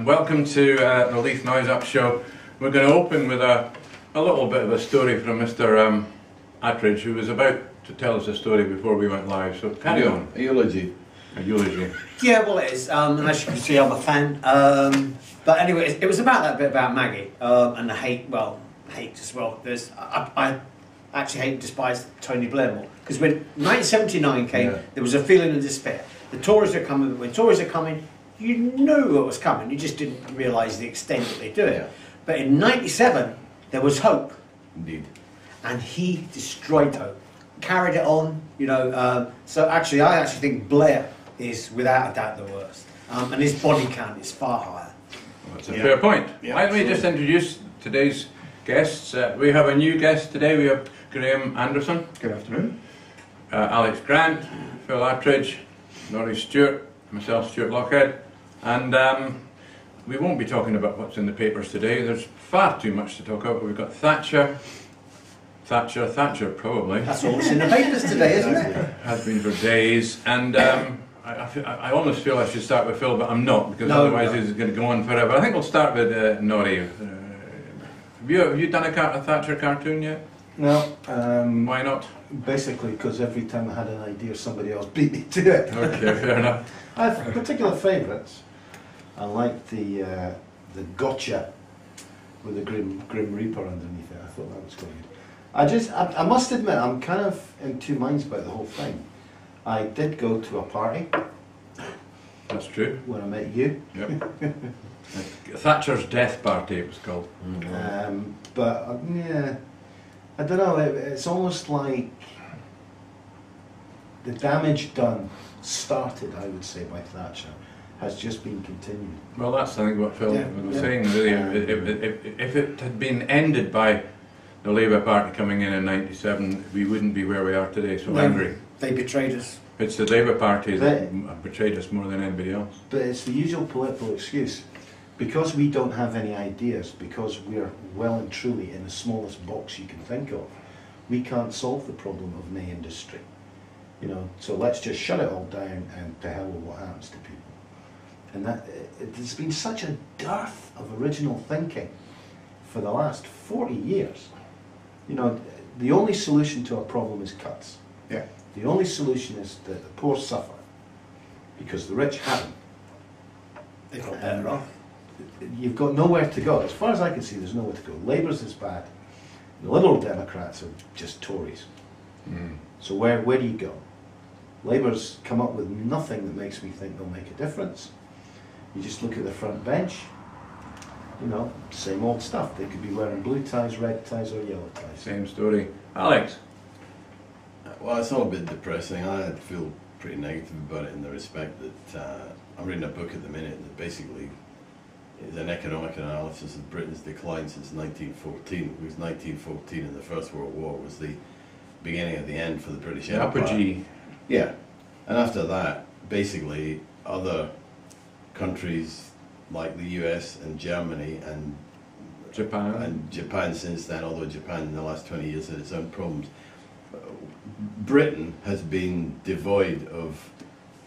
Welcome to uh, the Leith Noise Up Show. We're going to open with a, a little bit of a story from Mr. Um, Attridge, who was about to tell us a story before we went live. So carry on. A eulogy. A eulogy. Yeah, well, it is. Um, and as you can see, I'm a fan. Um, but anyway, it, it was about that bit about Maggie um, and the hate. Well, hate as well. There's I, I actually hate and despise Tony Blair more because when 1979 came, Yeah. there was a feeling of despair. The Tories are coming. When Tories are coming, you knew what was coming. You just didn't realise the extent that they do it. Yeah. But in '97, there was hope Indeed. and he destroyed hope, carried it on. You know, um, so actually, I actually think Blair is without a doubt the worst, um, and his body count is far higher. That's a Yeah. fair point. Yeah, Why don't we just introduce today's guests? Uh, we have a new guest today. We have Graham Anderson, Good afternoon. uh, Alex Grant, Phil Attridge, Norrie Stewart, myself, Stuart Lockhead, and um, we won't be talking about what's in the papers today. There's far too much to talk about. We've got Thatcher, Thatcher, Thatcher, probably. That's all that's in the papers today, isn't it? has been for days, and um, I, I, I almost feel I should start with Phil, but I'm not because No, otherwise no. it's going to go on forever. I think we'll start with uh, Norrie. Uh, have you have you done a, car- a Thatcher cartoon yet? No, um, Why not? basically because every time I had an idea, somebody else beat me to it. Okay, fair enough. I have particular favourites. I like the uh, the gotcha with the grim grim reaper underneath it. I thought that was quite good. I just, I, I must admit, I'm kind of in two minds about the whole thing. I did go to a party That's true. when I met you, Yep. Thatcher's death party, it was called. um, but uh, yeah, I don't know. It, it's almost like the damage done started, I would say, by Thatcher has just been continued. Well, that's I think what Phil Yeah, was yeah. saying. Really, um, if, if, if, if it had been ended by the Labour Party coming in in '97, we wouldn't be where we are today. So No. angry. They betrayed us. It's the Labour Party that betrayed us more than anybody else. But it's the usual political excuse. Because we don't have any ideas, because we're well and truly in the smallest box you can think of, we can't solve the problem of the industry. You know, so let's just shut it all down and to hell with what happens to people. And that it, there's been such a dearth of original thinking for the last 40 years. You know, the only solution to a problem is cuts. Yeah. The only solution is that the poor suffer because the rich haven't. They got better off. You've got nowhere to go. As far as I can see, there's nowhere to go. Labour's is bad. The Liberal Democrats are just Tories. Mm. So where, where do you go? Labour's come up with nothing that makes me think they'll make a difference. You just look at the front bench, you know, same old stuff. They could be wearing blue ties, red ties, or yellow ties. Same story. Alex. Well, it's all a bit depressing. I feel pretty negative about it in the respect that uh, I'm reading a book at the minute that basically is an economic analysis of Britain's decline since 1914. Because 1914 in the First World War was the beginning of the end for the British The Empire. apogee. Yeah, and after that, basically, other countries like the US and Germany and Japan. and Japan since then, although Japan in the last 20 years had its own problems, Britain has been devoid of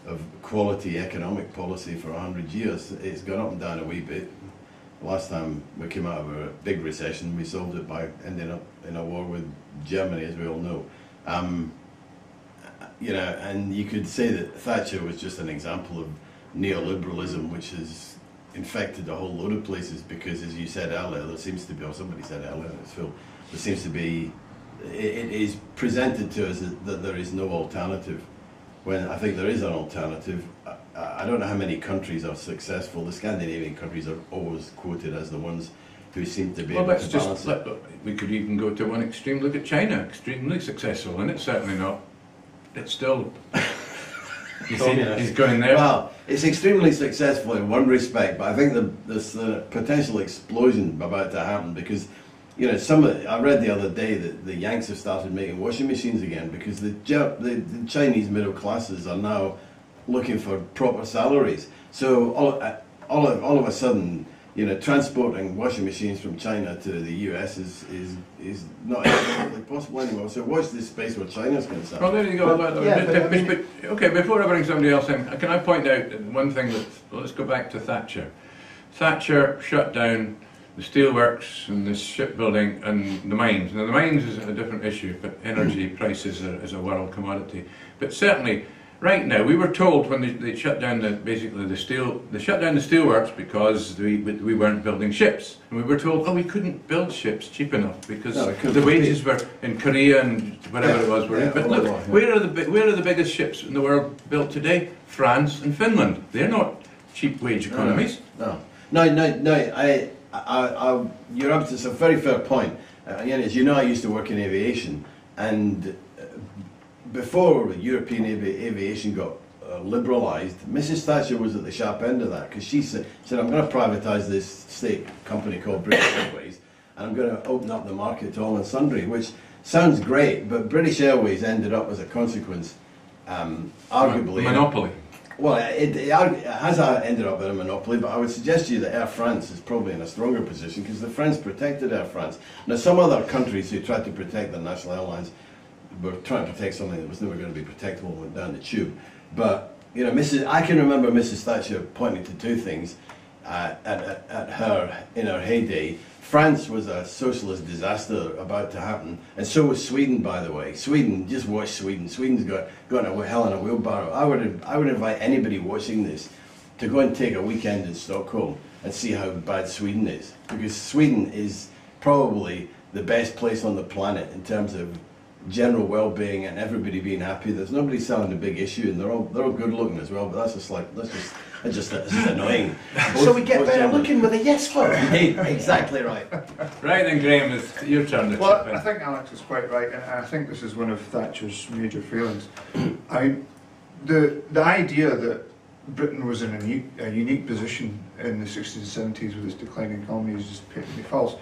of quality economic policy for 100 years. It's gone up and down a wee bit. Last time we came out of a big recession, we solved it by ending up in a war with Germany, as we all know. Um, you know, and you could say that Thatcher was just an example of neoliberalism, which has infected a whole load of places because, as you said earlier, there seems to be, or somebody said earlier, it's Phil, there seems to be, it, it is presented to us that, that there is no alternative. When I think there is an alternative, I, I don't know how many countries are successful. The Scandinavian countries are always quoted as the ones who seem to be well, able let's to just. balance it. Let, look, we could even go to one extreme. Look at China, extremely successful, and it's certainly not. It's still. You see, he's going there. Well, it's extremely successful in one respect, but I think the, there's a potential explosion about to happen because, you know, some of, I read the other day that the Yanks have started making washing machines again because the, the, the Chinese middle classes are now looking for proper salaries. So all, all, of, all of a sudden, you know, transporting washing machines from China to the US is, is, is not economically possible anymore. So watch this space where China's concerned. Well, there you go. But- But- yeah, but- but I mean- but- okay, before I bring somebody else in, can I point out one thing that, let's go back to Thatcher. Thatcher shut down the steelworks and the shipbuilding and the mines. Now the mines is a different issue, but energy prices are, is a world commodity. But certainly, right now, we were told when they, they shut down the basically the steel, they shut down the steelworks because we, we weren't building ships, and we were told, oh, we couldn't build ships cheap enough because No, the wages were in Korea and whatever Yeah, it was. Were in. yeah, But look, yeah. where are the where are the biggest ships in the world built today? France and Finland. They're not cheap wage economies. No, no, no, no. I, I, I you're up to a very fair point. Uh, again, as you know, I used to work in aviation, and before European avi- aviation got uh, liberalised, Mrs. Thatcher was at the sharp end of that because she said, said, "I'm going to privatise this state company called British Airways, and I'm going to open up the market to all and sundry." Which sounds great, but British Airways ended up as a consequence, um, arguably, monopoly. well, it, it, has uh, ended up in a monopoly, but I would suggest to you that Air France is probably in a stronger position because the French protected Air France. Now, some other countries who tried to protect their national airlines were trying to protect something that was never going to be protectable and went down the tube. But, you know, Mrs. I can remember Mrs. Thatcher pointing to two things uh, at, at, at her in her heyday. France was a socialist disaster about to happen, and so was Sweden, by the way. Sweden, just watch Sweden. Sweden's got, got a hell in a wheelbarrow. I would, I would invite anybody watching this to go and take a weekend in Stockholm and see how bad Sweden is. Because Sweden is probably the best place on the planet in terms of general well-being and everybody being happy. There's nobody selling the big issue, and they're all they're all good looking as well. But that's just like that's just that's just, that's just annoying. So we get better gender- looking with a yes vote. exactly right. Right then, Graham, it's your turn to Well, chip in. I think Alex is quite right, and I think this is one of Thatcher's major failings. I mean, the the idea that Britain was in a unique position in the 60s and 70s with its declining economy is just patently false.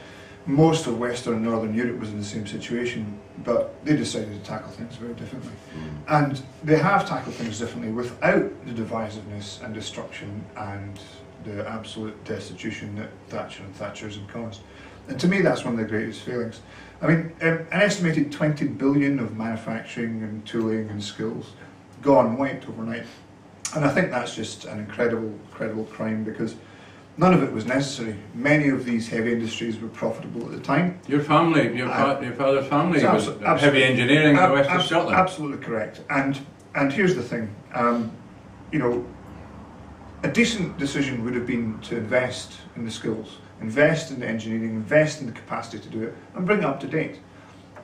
Most of Western and Northern Europe was in the same situation, but they decided to tackle things very differently. Hmm. And they have tackled things differently without the divisiveness and destruction and the absolute destitution that Thatcher and Thatcherism caused. And to me, that's one of the greatest failings. I mean, an estimated 20 billion of manufacturing and tooling and skills gone, wiped overnight. And I think that's just an incredible, incredible crime because none of it was necessary. Many of these heavy industries were profitable at the time. Your family, your, fa- your father's family was heavy engineering in the west of Scotland. Absolutely correct. And and here's the thing, um, you know, a decent decision would have been to invest in the skills, invest in the engineering, invest in the capacity to do it, and bring it up to date.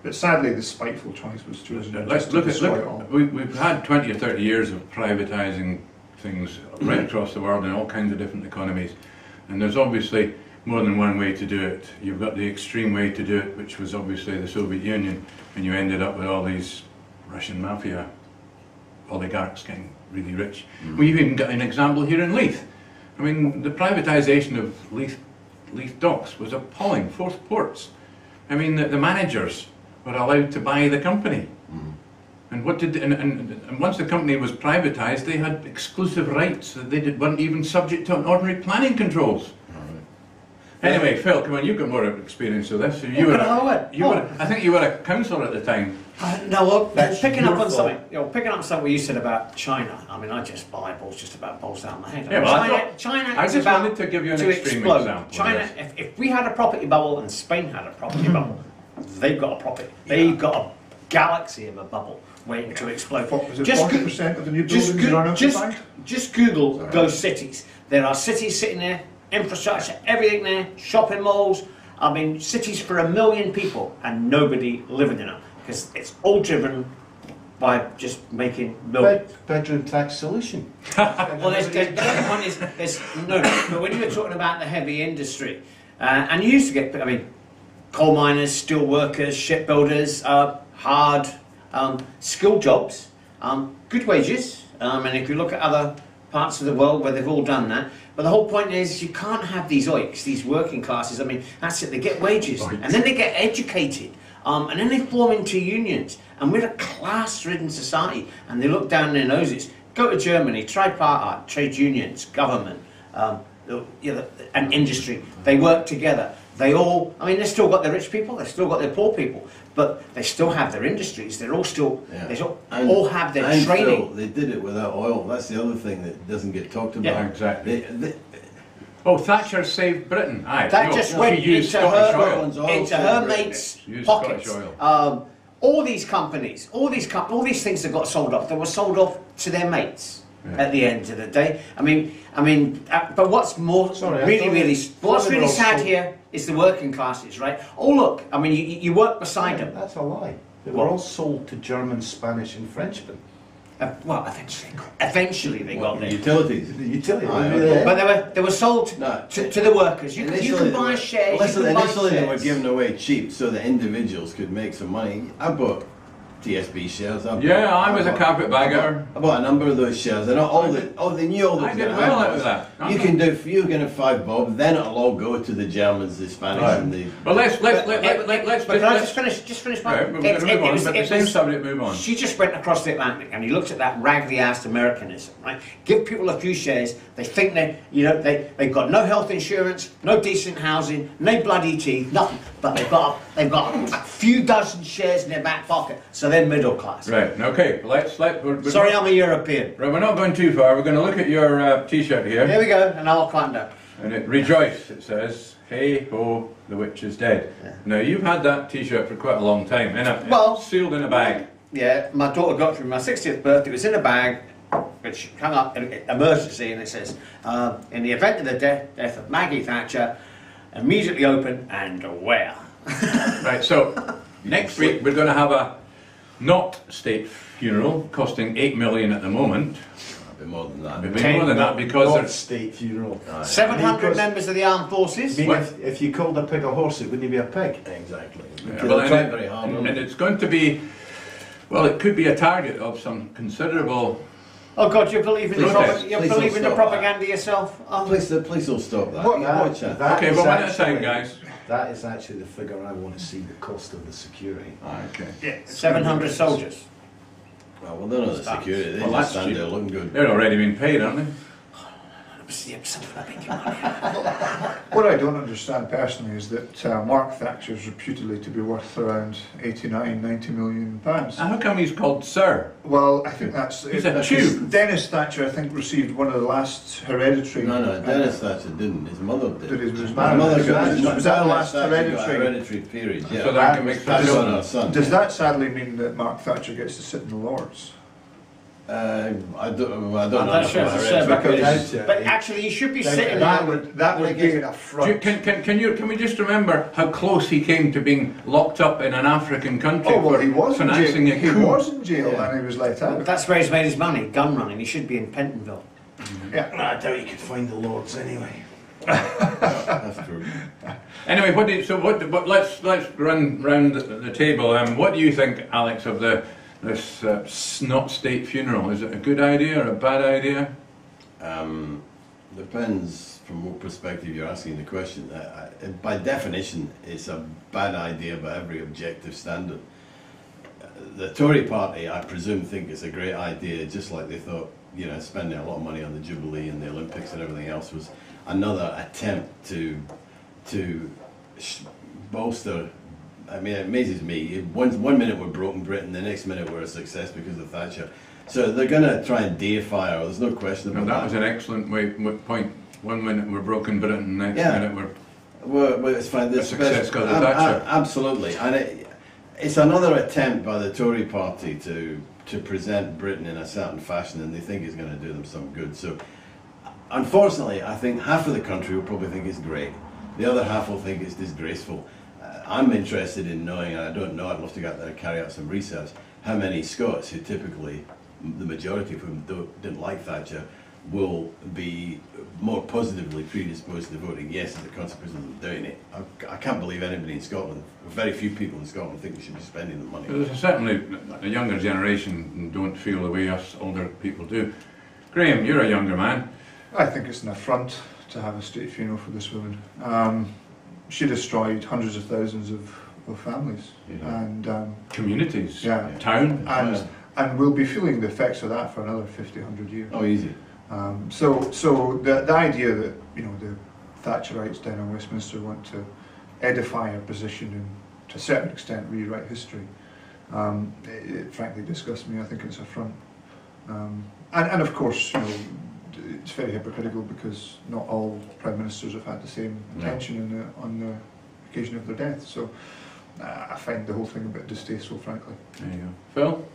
But sadly, the spiteful choice was chosen Let's to look at, it all. we, we've had 20 or 30 years of privatising things right across the world in all kinds of different economies. And there's obviously more than one way to do it. You've got the extreme way to do it, which was obviously the Soviet Union, and you ended up with all these Russian mafia oligarchs getting really rich. Mm. We've even got an example here in Leith. I mean, the privatisation of Leith, Leith docks was appalling. Forth Ports. I mean, the, the managers were allowed to buy the company. And what did and, and, and once the company was privatised, they had exclusive rights that they did, weren't even subject to ordinary planning controls. Anyway, Phil, come on, you've got more experience with this. You Oh, were, can I a, you Oh. were, I think you were a councillor at the time. Uh, no, well, That's picking up on fault. something, you know, picking up on something you said about China. I mean, I just buy balls just about balls down my head. Yeah, well, I China, thought- China I just wanted to give you an extreme explode. example, China, yes. if, if we had a property bubble and Spain had a property bubble, they've got a property. They've got a galaxy of a bubble waiting to explode. What was it, Just forty go- of the new just, buildings go- are just, unoccupied? just Google Sorry. those cities. There are cities sitting there, infrastructure, everything there, shopping malls. I mean, cities for a million people and nobody living in them because it's all driven by just making millions. Bed, bedroom tax solution. Well, there's, there's, the point is, there's no, but when you were talking about the heavy industry, uh, and you used to get, I mean, coal miners, steel workers, shipbuilders, uh, hard, um, skilled jobs, um, good wages. Um, and if you look at other parts of the world where they've all done that, but the whole point is you can't have these oiks, these working classes. I mean, that's it. They get wages, and then they get educated, um, and then they form into unions. And we're a class-ridden society, and they look down their noses. Go to Germany, tripartite, trade unions, government, um, you know, and industry. They work together. They all, I mean, they've still got their rich people, they've still got their poor people, but they still have their industries. They're all still, Yeah. they all, And- all have their and training. Phil, they did it without oil. That's the other thing that doesn't get talked about. Yeah. Exactly. They, they, Oh, Thatcher saved Britain. Aye. That no, just she went used into Scottish her, oil. Scotland's oil into her mates' Use pockets. Scottish oil. Um, all these companies, all these com- all these things that got sold off, they were sold off to their mates. Yeah. At the end of the day, I mean, I mean, uh, but what's more Sorry, really, really, what's really sad sold- here is the working classes, right? Oh look, I mean, you, you work beside them. That's a lie. They were What? all sold to German, Spanish, and Frenchmen. Uh, well, eventually, eventually they got What, there. utilities. The utility. Aye, yeah. But they were they were sold No, to, to the workers. You, can- you Initially, can buy shares. Listen, you can buy initially they were given away cheap so that individuals could make some money. I bought TSB shares. I bought, Yeah, I was a bought- carpetbagger. I bought a number of those shares, and all the oh they knew all the I did well out of that. You can do you can have five bob, then it'll all go to the Germans, the Spanish, Right. and the. Well, let's let's But- let, let, let, let's but just, can I let's just finish? Just finish my. Right, we're it- going to it- move it on, was- but the it same was- subject, move on. She just went across the Atlantic and he looked at that raggedy ass Americanism, right? Give people a few shares, they think they, you know, they, they've got no health insurance, no decent housing, no bloody teeth, nothing. But they've got, they've got a few dozen shares in their back pocket, so they're middle class. Right, okay, let's let. We're, we're Sorry, not, I'm a European. right, we're not going too far. We're going to look at your uh, T-shirt Here here, we go, and I'll climb down. and it rejoice. It says, "Hey ho, the witch is dead." Yeah. Now you've had that T-shirt for quite a long time, in a, Well- sealed in a bag. Yeah, my daughter got it for my 60th birthday. It was in a bag, which hung up in emergency, and it says, uh, "In the event of the death, death of Maggie Thatcher, immediately open and aware." Right, so next week we're going to have a not state funeral costing eight million at the moment. A bit more than that. A bit more than that because Not there's state funeral. Aye. 700 Because- members of the armed I forces. mean, What? if, if you called a pig a horse, it wouldn't be a pig. Exactly. Yeah, well, they and, tried it- very hard. and wasn't it's going to be, well, it could be a target of some considerable. Oh God, you believe in the Please propa- don't- you please believe don't in the stop propaganda yourself? Oh, Please, uh, please don't stop that. What- You that- watch that. that Okay, is well, one at a time, actually- guys. That is actually the figure I want to see the cost of the security. Ah, okay. Yeah, 700 soldiers. Well, well, they're not the Stop. security. They Well, just that's stand cheap. there looking good. They're already being paid, aren't they? Yeah, something like that. What I don't understand personally is that uh, Mark Thatcher is reputedly to be worth around 89, 90 million pounds. And how come he's called Sir? Well, I think that's. He's a that's- tube. Dennis Thatcher, I think, received one of the last hereditary. No, no, uh, Dennis Thatcher didn't. His mother did. Did his- his His mother- mother was got that- his was that the last Thatcher hereditary? hereditary period, yeah. So that can make Passed sense. on our son. Does that sadly mean that Mark Thatcher gets to sit in the Lords? Uh, I don't, I I'm don't know. not sure enough it's about a hereditary because- periods. But actually, you should be sitting That there. would that would be an affront. Do you, can, can, can, you, can we just remember how close he came to being locked up in an African country Oh well, for he was in jail. financing He coup? was in jail Yeah. and he was let out. That's where he's made his money, gun running. He should be in Pentonville. Yeah. I doubt you could find the Lords anyway. That's true. Anyway, what do you, so what, what, let's, let's run round the, the table. Um, what do you think, Alex, of the, this uh, s- not state funeral? Is it a good idea or a bad idea? Um, depends from what perspective you're asking the question. Uh, I, by definition, it's a bad idea by every objective standard. The Tory party, I presume, think it's a great idea, just like they thought, you know, spending a lot of money on the Jubilee and the Olympics and everything else was another attempt to to bolster. I mean, it amazes me. One, one minute we're broken Britain, the next minute we're a success because of Thatcher. So they're going to try and deify her. There's no question about Well, that was an excellent way, point. One minute we're broken Britain, next Yeah. minute we're. Well, well, it's fine. A success 'cause of Thatcher. ab- absolutely, and it, it's another attempt by the Tory party to to present Britain in a certain fashion, and they think it's going to do them some good. So, unfortunately, I think half of the country will probably think it's great. The other half will think it's disgraceful. I'm interested in knowing, and I don't know. I'd love to get there and carry out some research. How many Scots who typically, the majority of whom don't, didn't like Thatcher, will be more positively predisposed to voting yes as a consequence of doing it. I, I can't believe anybody in Scotland, very few people in Scotland think we should be spending the money. There's certainly a younger generation don't feel the way us older people do. Graham, you're a younger man. I think it's an affront to have a state funeral for this woman. Um, she destroyed hundreds of thousands of, of families, Yeah. and um, Communities, Yeah. town. and and we'll be feeling the effects of that for another 50, 100 years. Oh, easy. Um, so, so the, the idea that you know the Thatcherites down in Westminster want to edify our position and to a certain extent rewrite history, um, it, it frankly disgusts me. I think it's a front, um, and, and of course, you know, it's very hypocritical because not all prime ministers have had the same No. attention in the, on the occasion of their death. So uh, I find the whole thing a bit distasteful, frankly. There you go. Phil?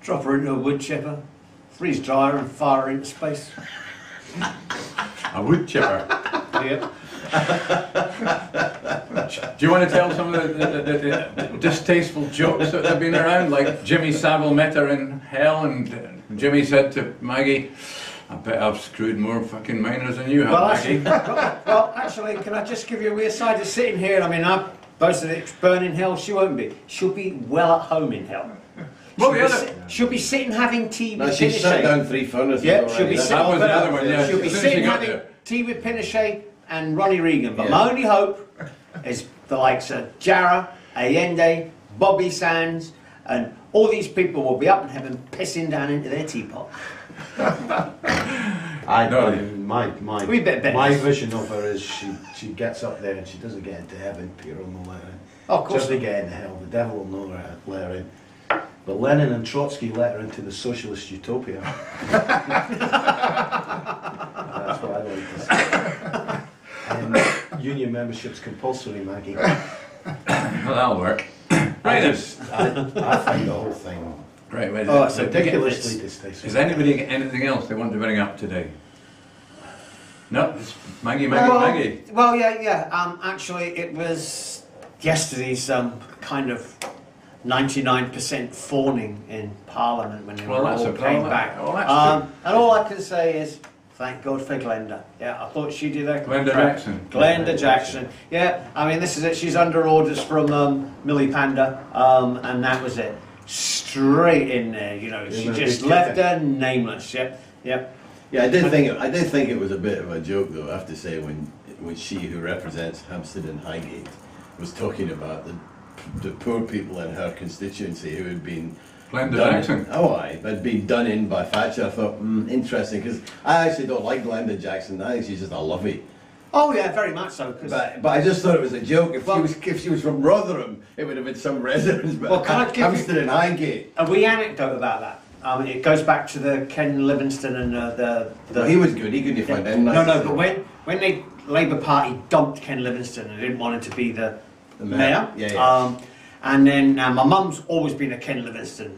Drop her into a wood chipper, freeze dryer, and fire her into space. A wood chipper. Yep. Do you want to tell some of the, the, the, the distasteful jokes that have been around? Like Jimmy Savile met her in hell, and uh, Jimmy said to Maggie, "I bet I've screwed more fucking miners than you have, Well, Maggie." actually, well, actually, can I just give you a weird side of sitting here? I mean, I boasted it's burning hell. She won't be. She'll be well at home in hell. Well, she'll, the be other- sit- she'll be sitting having tea No, with she shut Pinochet. down three furnaces Yeah, already. she'll be That's- sitting. That was the other one, yeah. She'll be As she sitting having there. tea with Pinochet and Ronnie Reagan. But Yeah. my only hope is the likes of Jara, Allende, Bobby Sands, and all these people will be up in heaven pissing down into their teapot. I No. I- my my We bit my bitterness. vision of her is she she gets up there and she doesn't get into heaven. Peter will know her in. Oh, of course. Just to get into hell, the devil will know her let her in. But Lenin and Trotsky let her into the socialist utopia. That's what I like to say. And uh, union membership's compulsory, Maggie. Well, that'll work. Right I then. just I, I find the whole thing Right, wait, Oh, it's so ridiculously Is anybody got anything else they want to bring up today? No, it's Maggie, Maggie, well, Maggie. Well, yeah, yeah. Um, actually, it was yesterday's um, kind of 99% fawning in Parliament when they Well, were that's all a- came well, back. well, that's um, and all I can say is, thank God for Glenda. Yeah, I thought she did her Glenda contract. Jackson. Glenda Jackson. Yeah, I mean, this is it. She's under orders from um, Millie Panda, um, and that was it. Straight in there, you know. She just left kid. her nameless. Yep, yep. Yeah, I did think it, I did think it was a bit of a joke, though. I have to say, when when she, who represents Hampstead and Highgate, was talking about the the poor people in her constituency who had been Glenda done- Jackson. Oh, I had been done in by Thatcher. I thought, mm, interesting, because I actually don't like Glenda Jackson. I think she's just a lovey. Oh, yeah, very much so. 'cause- But, but I just thought it was a joke. If Well- she was if she was from Rotherham, it would have been some residence. But Well, can I give you- Hampstead and Highgate. a wee anecdote about that. Um, it goes back to the Ken Livingstone and uh, the the. Well, he was good. He couldn't find any no, no, but when when the Labour Party dumped Ken Livingstone and didn't want him to be the, The mayor, mayor. Yeah, yeah. Um, and then uh, my mum's always been a Ken Livingstone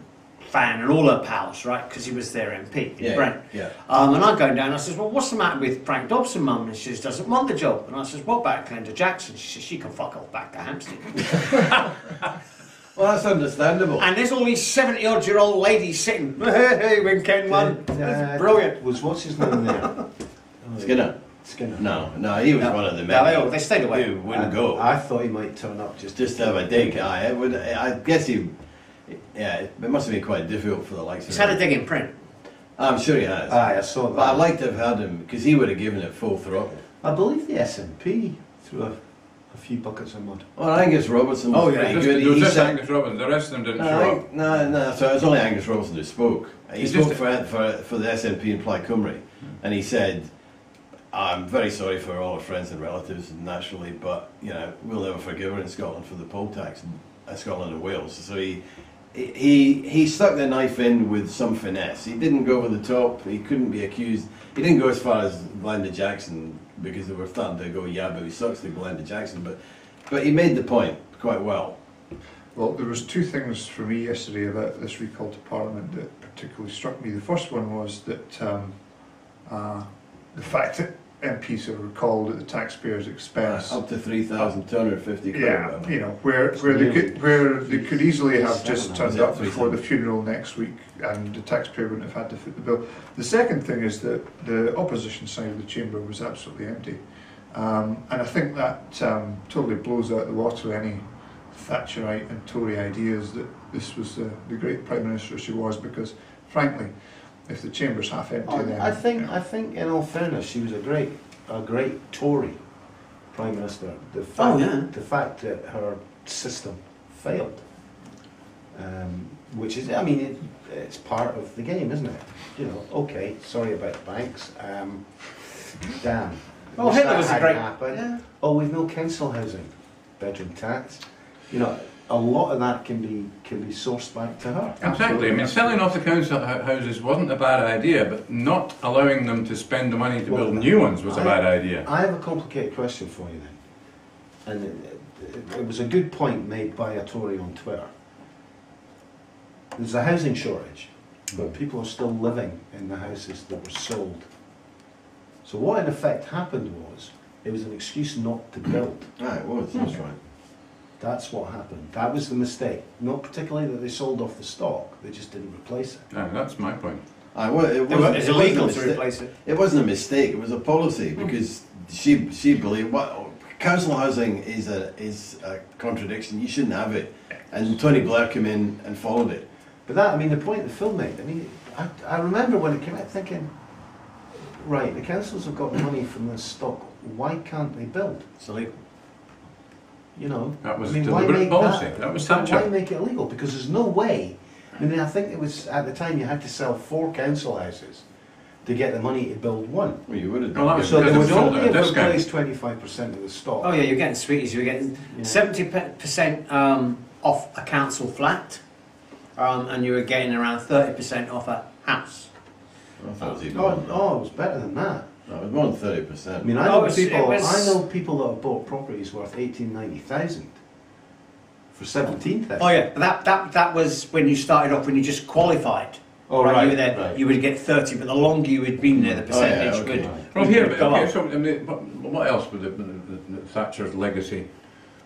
fan and all her pals, right? Because he was their MP in Yeah, Brent. yeah. Um, and I go down. I says, "Well, what's the matter with Frank Dobson, mum?" And she says, "Doesn't want the job." And I says, "What about Glenda Jackson?" She says, "She can fuck off back to Hampstead." Well, that's understandable. and there's all these seventy-odd-year-old ladies sitting. Hey, hey, when Ken won, Uh, It's brilliant. Was what's his name there? Skinner. Skinner. No, no, he was No. one of the No, men they they stayed away. who wouldn't I, go. I thought he might turn up just just to have a dig. I, would, I guess he, yeah, it must have been quite difficult for the likes of He's of had a him. dig in print. I'm sure he has. Aye, I saw that. but I'd like to have had him because he would have given it full throttle. I believe the SNP threw a, a few buckets of mud. Well, Angus Robertson was Oh, yeah, pretty Just, good. there was He just said- Angus Robbins, the rest of them didn't no, show up. think- no, no, so it was only Angus Robertson who spoke. He He's spoke just- for, for, for the SNP in Plaid Cymru, and he said, I'm very sorry for all our friends and relatives, naturally, but you know we'll never forgive her in Scotland for the poll tax, in uh, Scotland and Wales. So he, he he stuck the knife in with some finesse. He didn't go over the top. He couldn't be accused. He didn't go as far as Glenda Jackson because they were starting to go, yeah, but he sucks to Glenda Jackson. But but he made the point quite well. Well, there was two things for me yesterday about this recall to Parliament that particularly struck me. The first one was that um, uh, the fact that MPs are recalled at the taxpayer's expense. Up to three thousand two hundred fifty quid. Yeah, you know, where where they could where they could easily have just turned up before the funeral next week, and the taxpayer wouldn't have had to foot the bill. The second thing is that the opposition side of the chamber was absolutely empty, um, and I think that um, totally blows out the water any Thatcherite and Tory ideas that this was the, the great prime minister she was, because frankly, if the chamber's half empty, then I think, you know, I think, in all fairness, she was a great, a great Tory prime minister. The fact, Oh, yeah. the fact that her system failed, um, which is, I mean, it, it's part of the game, isn't it? You know, okay, sorry about the banks. Um, damn. Oh, Wish Hitler was a great. happened. Yeah. Oh, we've no council housing, bedroom tax. You know, a lot of that can be can be sourced back to her. Exactly. I mean, selling off the council houses wasn't a bad idea, but not allowing them to spend the money to Well, build new ones was a I- bad idea. I have a complicated question for you then, and it, it, it was a good point made by a Tory on Twitter. There's a housing shortage, but people are still living in the houses that were sold. So what in effect happened was it was an excuse not to build. Ah, it was, that's right. That's what happened. That was the mistake. Not particularly that they sold off the stock; they just didn't replace it. No, that's my point. Ah, well, it It wasn't, It's it illegal a to mistake. replace it. It wasn't a mistake. It was a policy because she she believed what council housing is a is a contradiction. You shouldn't have it, and Tony Blair came in and followed it. But that, I mean, the point the film made, I mean, I, I remember when it came out thinking, right, the councils have got money from this stock, why can't they build? It's illegal. You know? That was I mean, a why deliberate make policy. That, That was Why make it illegal? Because there's no way. I mean, I think it was, at the time, you had to sell four council houses to get the money to build one. Well, you would have Well, that done. was So they would it sold only a have replaced 25% of the stock. Oh yeah, you're getting sweeties. You're getting Yeah. seventy percent um, off a council flat, um, and you were getting around thirty percent off a house. I thought it was even Oh, more than that. oh, it was better than that. No, it was more than thirty I percent. mean, I Oh, know it was- it people. was- I know people that have bought properties worth eighteen, ninety thousand for seventeen thousand. Oh yeah, but that, that that was when you started off when you just qualified. Oh, right, right, you were there. right. You would get thirty, but the longer you had been there, the Oh, yeah, percentage okay. would. Well, here, would go okay, up. so I mean, what, what else was the, the, the Thatcher's legacy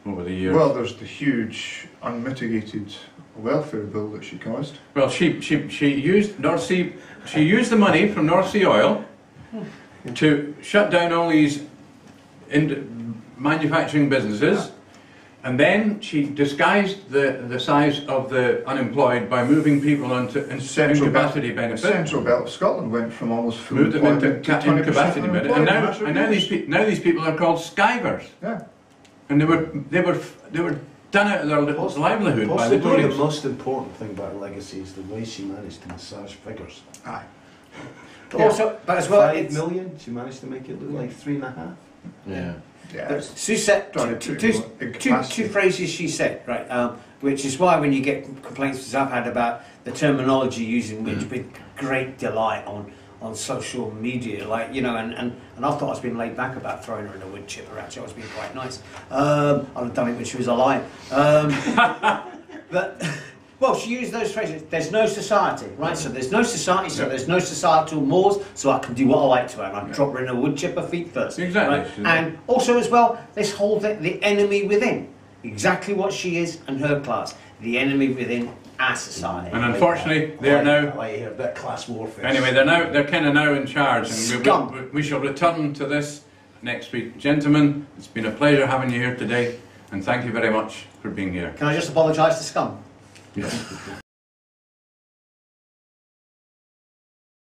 over the years? Well, there's the huge unmitigated welfare bill that she caused. Well, she, she, she used North Sea, she used the money from North Sea Oil to shut down all these in, manufacturing businesses, and then she disguised the, the size of the unemployed by moving people onto in, Central incapacity The benefit. central belt of Scotland went from almost full Moved them into employment ca- to 20% incapacity benefit, and now, That's and now these, pe- now these people are called skivers, Yeah. and they were, they were, they were done out of their li- Poss- livelihood by the Possibly the most important thing about her legacy is the way she managed to massage figures. Aye. Also, but as well, Five it's, million, she managed to make it look like three and a half. Yeah. Yeah. but Sue said done two, it two, to two, two, incapacity. two phrases she said right, um, which is why when you get complaints as I've had about the terminology using which with great delight on on social media, like you know, and, and, and I thought I was being laid back about throwing her in a wood chipper. Actually, I was being quite nice. Um, I'd have done it when she was alive. Um, but well, she used those phrases. There's no society, right? So mm. there's no society. So Yeah. there's no societal mores. So I can do what I like to her, and I Yeah. drop her in a wood chipper feet first. Exactly. right? And also as well, this whole the, the enemy within, exactly what she is and her class, the enemy within our society. And unfortunately, they are I now I like to hear a class warfare. Anyway, they're now they're kind of now in charge, and we, Scum. we, we shall return to this next week, gentlemen. It's been a pleasure having you here today, and thank you very much for being here. Can I just apologise to Scum? Yeah.